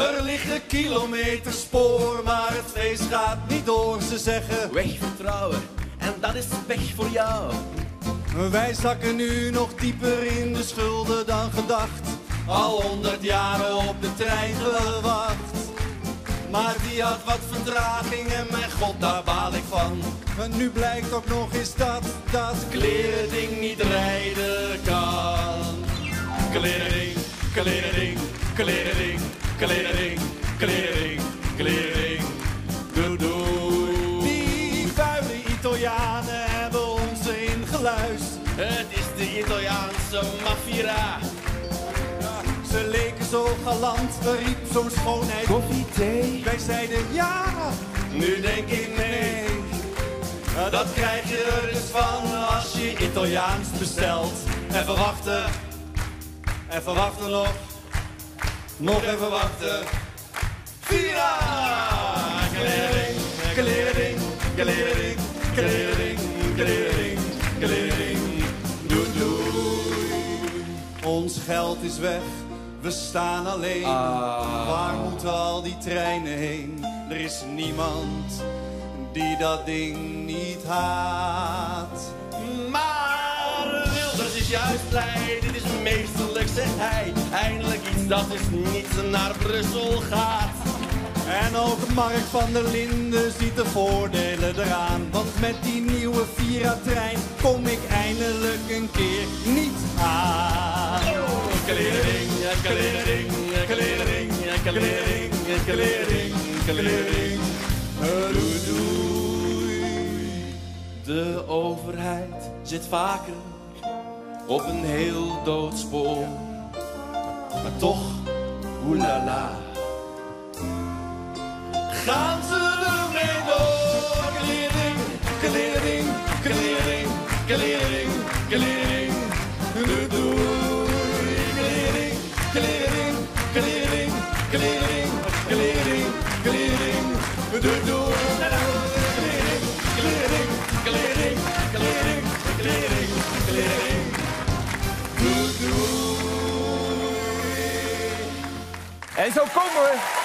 Er liggen kilometers spoor, maar het feest gaat niet door. Ze zeggen, Weg vertrouwen, en dat is pech voor jou. wij zakken nu nog dieper in de schulden dan gedacht. Al honderd jaren op de trein gewacht. Maar die had wat vertraging en mijn god, daar baal ik van. En nu blijkt ook nog eens dat dat klerending niet rijden kan. Klerending, klerending, klerending, klerending, klerending, klerending. Doei doei. Die vuile Italianen hebben ons ingeluisterd. Het is de Italiaanse maffia. Ze leken zo galant, er riep zo'n schoonheid. Koffie, thee. Wij zeiden ja, nu denk ik nee. Ja, Dat krijg je er dus van als je Italiaans bestelt. Even wachten, even wachten nog, nog even wachten. Vira! Klering, klering, klering, klering, klering, klering. Doei doei. Ons geld is weg, we staan alleen. Waar moeten al die treinen heen? Er is niemand die dat ding niet haat. Maar Wilders is juist blij, zegt hij. Eindelijk iets dat dus niet naar Brussel gaat. En ook Mark van der Linden ziet de voordelen eraan. Want met die nieuwe Vira-trein kom ik eindelijk een keer niet aan. Klering, klering, klering, klering, klering, klering. Doei, doei. De overheid zit vaker op een heel dood spoor. Maar toch, oelala, Gaan ze ermee door? Klering, klering, klering, klering, klering. Doei, doei. Klering, klering, klering, klering, klering, klering. Doei, doei. Klering, klering, klering, klering, klering, klering. Doei. En zo komen we